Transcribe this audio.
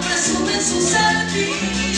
presumen sus artistas.